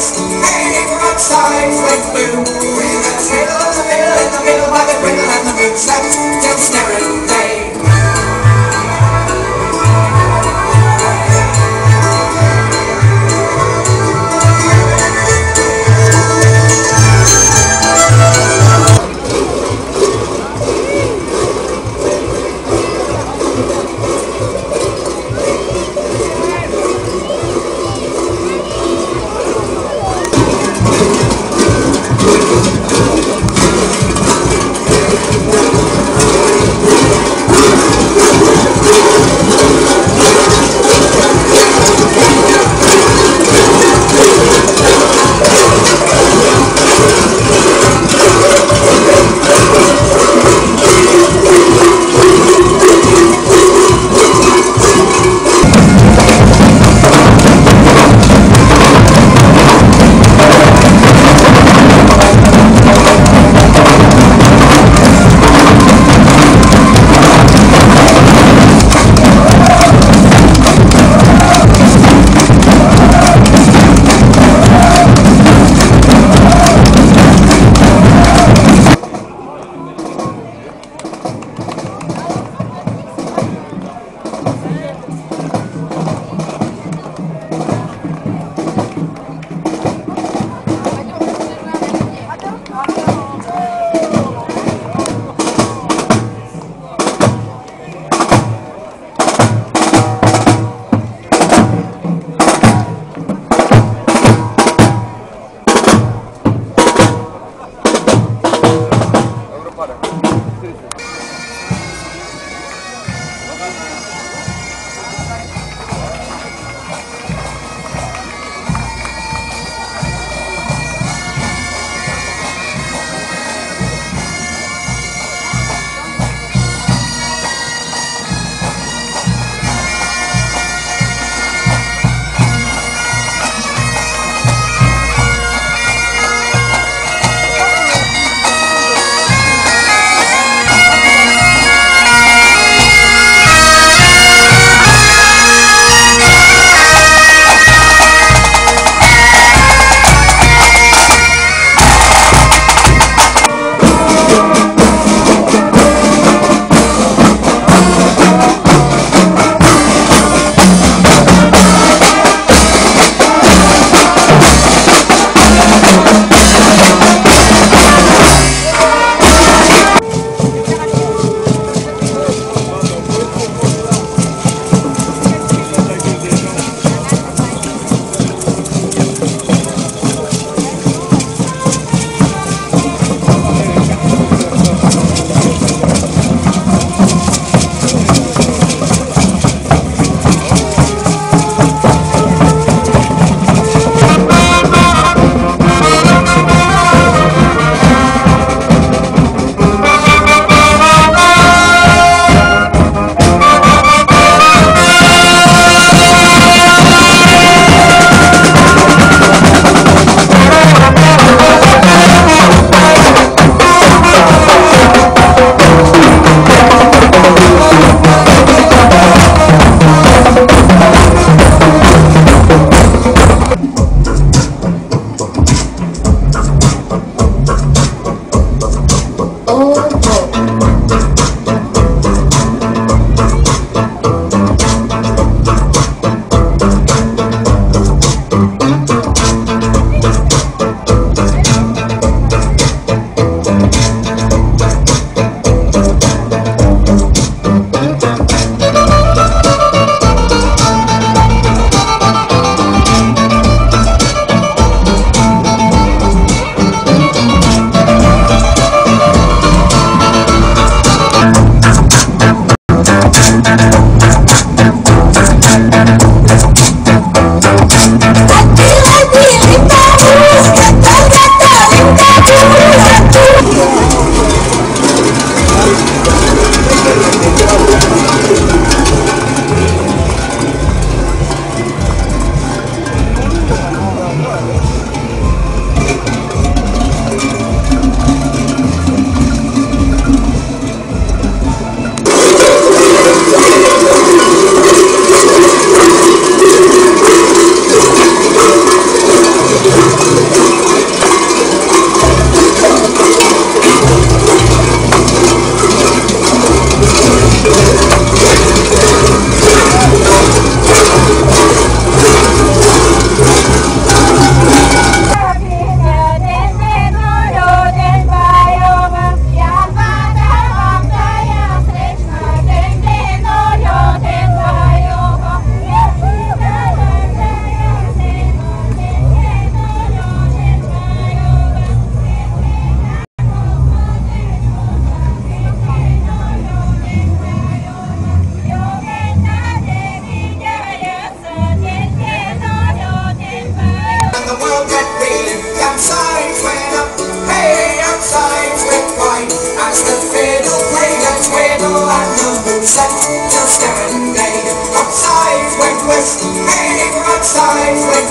hey, blue. With a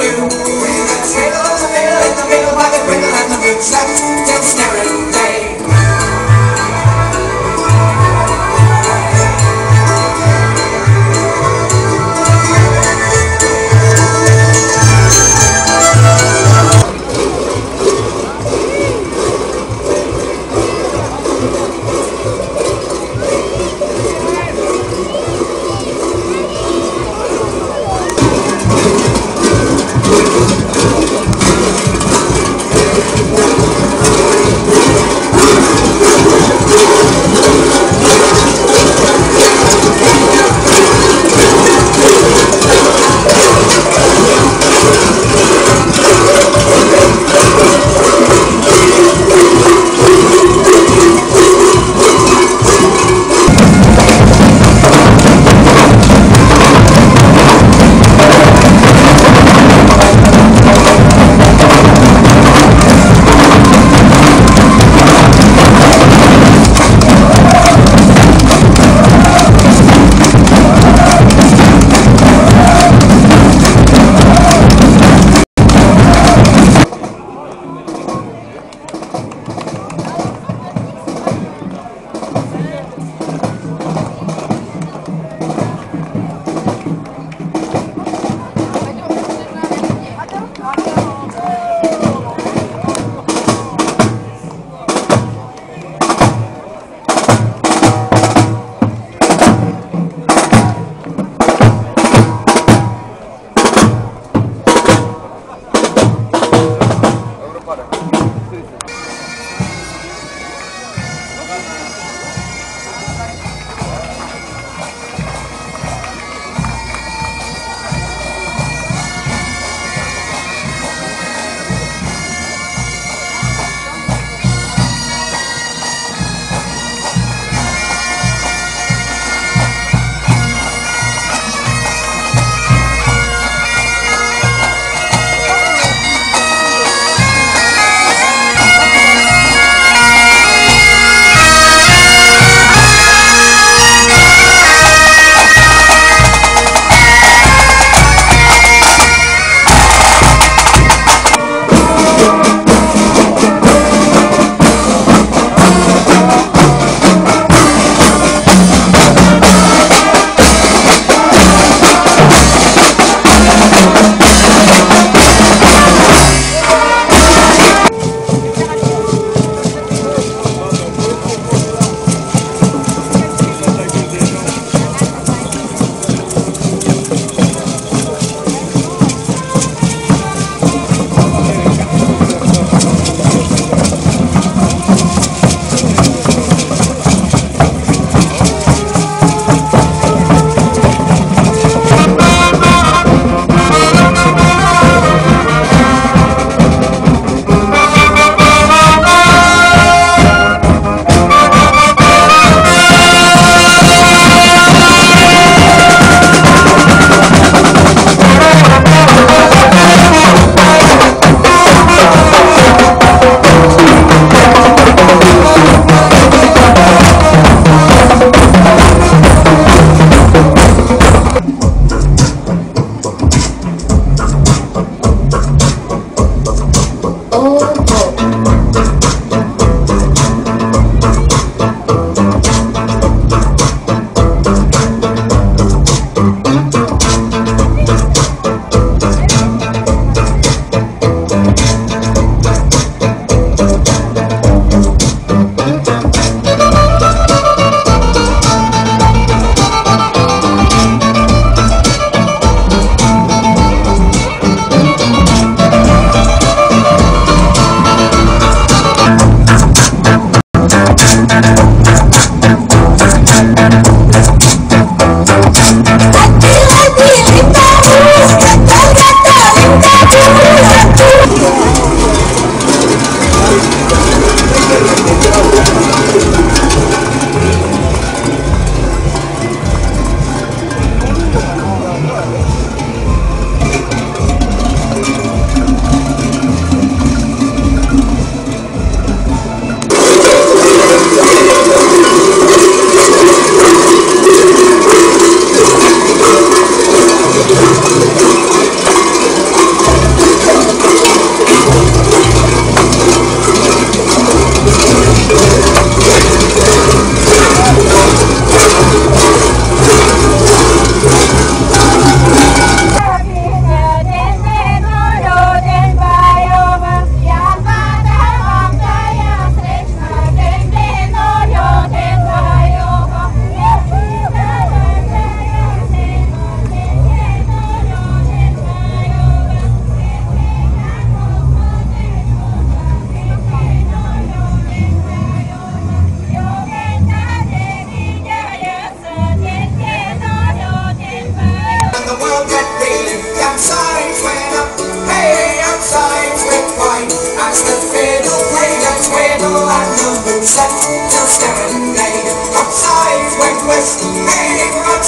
Deus.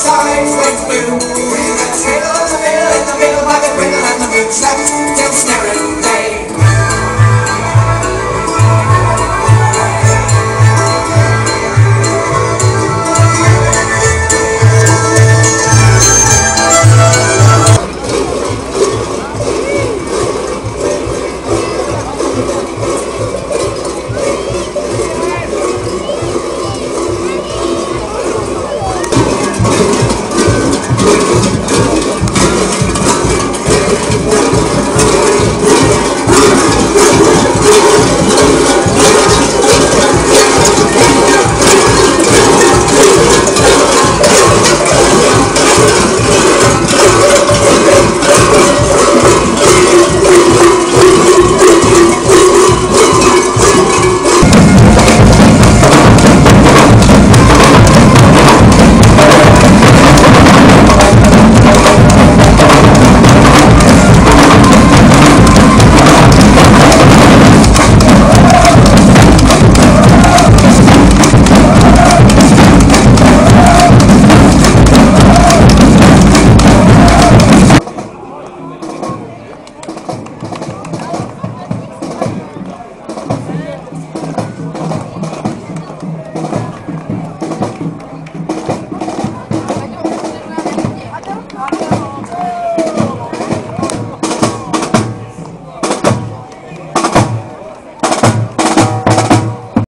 Sides went blue.